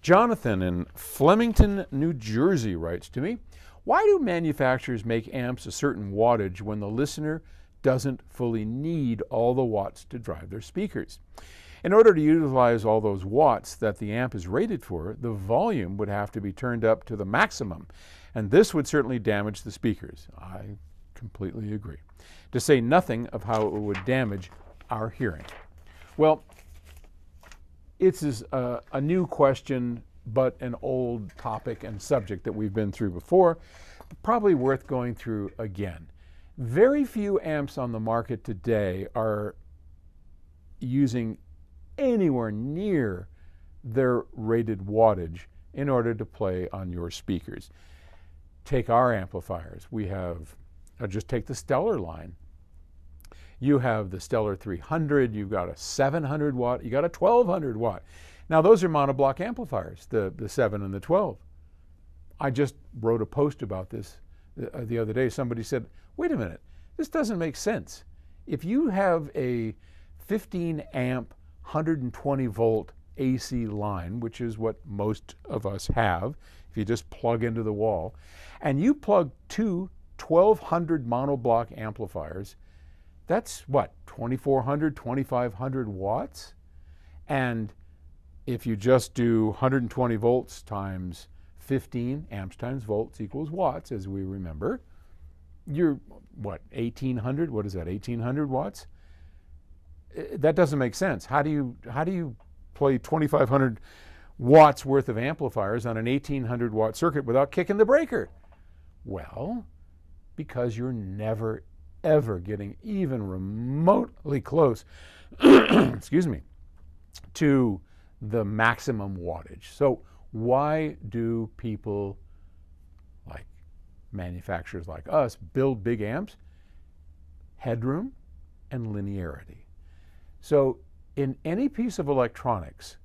Jonathan in Flemington, New Jersey writes to me Why do manufacturers make amps a certain wattage when the listener doesn't fully need all the watts to drive their speakers? In order to utilize all those watts that the amp is rated for, the volume would have to be turned up to the maximum, and this would certainly damage the speakers. I completely agree. To say nothing of how it would damage our hearing. Well, it's a, a new question, but an old topic and subject that we've been through before, probably worth going through again. Very few amps on the market today are using anywhere near their rated wattage in order to play on your speakers. Take our amplifiers. We have, just take the Stellar line. You have the Stellar 300, you've got a 700 watt, you got a 1200 watt. Now those are monoblock amplifiers, the, the 7 and the 12. I just wrote a post about this uh, the other day. Somebody said, wait a minute, this doesn't make sense. If you have a 15 amp 120 volt AC line, which is what most of us have, if you just plug into the wall, and you plug two 1200 monoblock amplifiers, that's what, 2400, 2500 watts? And if you just do 120 volts times 15 amps times volts equals watts, as we remember, you're what, 1800? What is that, 1800 watts? Eh, that doesn't make sense. How do you how do you play 2,500 watts worth of amplifiers on an 1,800 watt circuit without kicking the breaker? Well, because you're never ever getting even remotely close, excuse me, to the maximum wattage. So why do people like manufacturers like us build big amps? Headroom and linearity. So in any piece of electronics,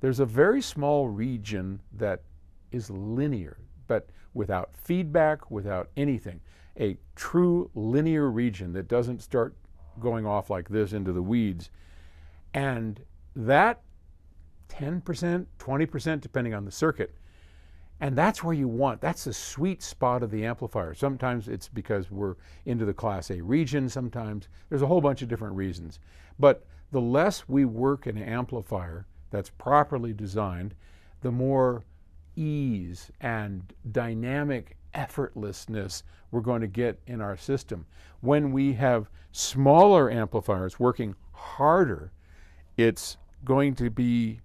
there's a very small region that is linear, but without feedback, without anything. A true linear region that doesn't start going off like this into the weeds. And that 10%, 20%, depending on the circuit, and that's where you want, that's the sweet spot of the amplifier. Sometimes it's because we're into the Class A region, sometimes there's a whole bunch of different reasons. But the less we work an amplifier that's properly designed, the more ease and dynamic effortlessness we're going to get in our system. When we have smaller amplifiers working harder, it's going to be,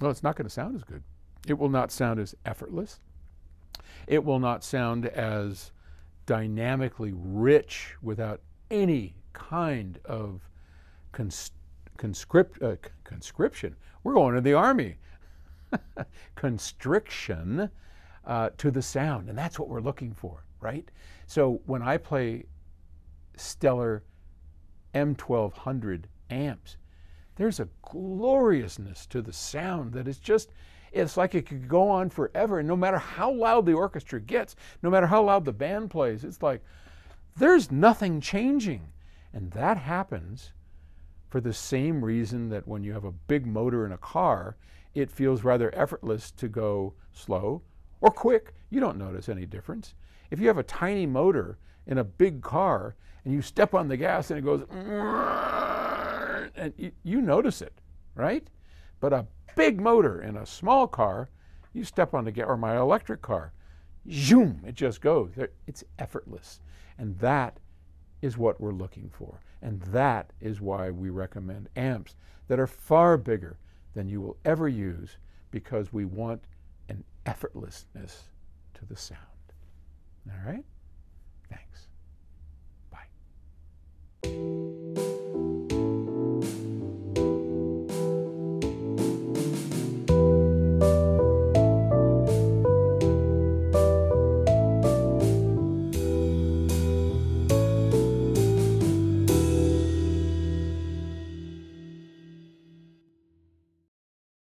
well, it's not going to sound as good. It will not sound as effortless. It will not sound as dynamically rich without any kind of cons- conscript, uh, conscription. We're going to the army. Constriction uh, to the sound. And that's what we're looking for, right? So when I play stellar M1200 amps, there's a gloriousness to the sound that is just it's like it could go on forever. And no matter how loud the orchestra gets, no matter how loud the band plays, it's like there's nothing changing. And that happens for the same reason that when you have a big motor in a car, it feels rather effortless to go slow or quick. You don't notice any difference. If you have a tiny motor in a big car and you step on the gas and it goes, and you, notice it, right? But a big motor in a small car, you step on the gas, or my electric car, zoom, it just goes. It's effortless. And that is what we're looking for. And that is why we recommend amps that are far bigger than you will ever use because we want an effortlessness to the sound. All right?